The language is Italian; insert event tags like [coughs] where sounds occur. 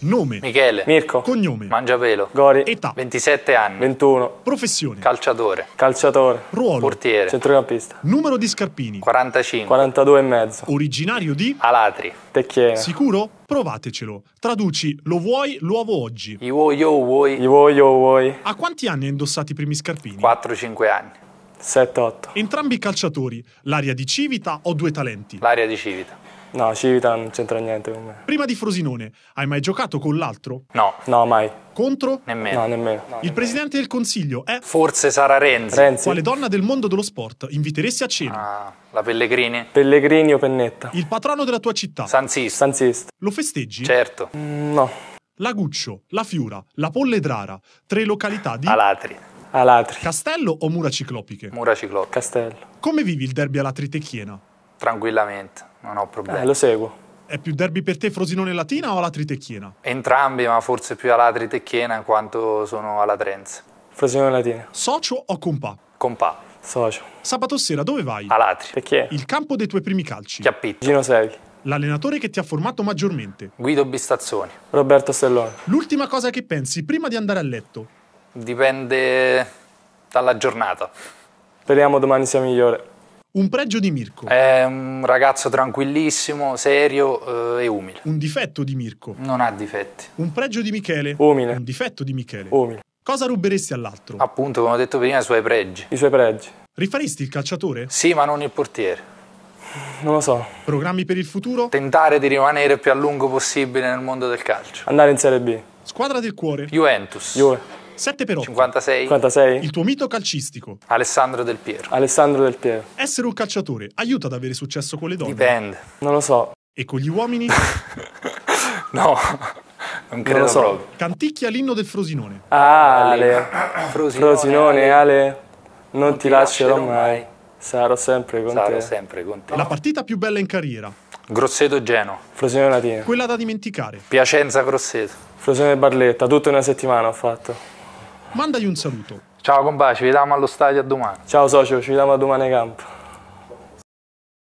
Nome. Michele. Mirko. Cognome. Mangiapelo. Gori. Età. 27 anni. 21. Professione. Calciatore. Calciatore. Ruolo. Portiere. Centrocampista. Numero di scarpini. 45. 42 e mezzo. Originario di? Alatri. Tecchiene. Sicuro? Provatecelo. Traduci lo vuoi, lo avo oggi. Io, io, vuoi. Gli vuoi, io vuoi. A quanti anni hai indossato i primi scarpini? 4-5 anni. 7-8. Entrambi calciatori, l'aria di Civita o due talenti? L'area di Civita. No, Civita non c'entra niente con me. Prima di Frosinone, hai mai giocato con l'altro? No, No, mai. Contro? nemmeno. No, nemmeno. Il presidente del consiglio è? Forse sarà Renzi. Renzi. Quale donna del mondo dello sport inviteresti a cena? Ah, la Pellegrini. Pellegrini o Pennetta. Il patrono della tua città? San Sisto. Stanzista. Lo festeggi? Certo. Mm, No. Laguccio, La Fiura, La Polledrara, tre località di Alatri. Alatri. Castello o Mura Ciclopiche? Mura Cicloppi. Castello. Come vivi il derby Alatri Tecchiena? Tranquillamente. Non ho problemi. Eh, lo seguo. È più derby per te Frosinone Latina o Alatri Tecchiena? Entrambi, ma forse più Alatri Tecchiena in quanto sono alatrense. Frosinone Latina. Socio o compà? Compà. Socio. Sabato sera dove vai? Alatri. Tecchiene. Il campo dei tuoi primi calci. Chiappitto. Gino Seghi. L'allenatore che ti ha formato maggiormente. Guido Bistazzoni. Roberto Stellone. L'ultima cosa che pensi prima di andare a letto. Dipende dalla giornata. Speriamo domani sia migliore. Un pregio di Mirko. È un ragazzo tranquillissimo, serio eh, e umile. Un difetto di Mirko. Non ha difetti. Un pregio di Michele. Umile. Un difetto di Michele. Umile. Cosa ruberesti all'altro? Appunto, come ho detto prima, i suoi pregi. I suoi pregi. Rifaresti il calciatore? Sì, ma non il portiere. Non lo so. Programmi per il futuro? Tentare di rimanere più a lungo possibile nel mondo del calcio. Andare in Serie B. Squadra del cuore? Juventus. Juve. 7 per 8. 56. 56. Il tuo mito calcistico. Alessandro Del Piero. Alessandro Del Piero. Essere un calciatore aiuta ad avere successo con le donne. Dipende. Non lo so. E con gli uomini? [laughs] No, non credo lo so. proprio. Canticchia l'inno del Frosinone. Ah, Ale. [coughs] Frosinone, Frosinone, Ale. Non ti ti lascerò lascerò mai. mai. Sarò sempre con Sarò te. sempre con te. La partita più bella in carriera. Grosseto Genoa. Frosinone Latina. Quella da dimenticare. Piacenza Grosseto. Frosinone Barletta. Tutta una settimana ho fatto. Mandagli un saluto. Ciao compà, ci vediamo allo stadio a domani. Ciao socio, ci vediamo a domani campo.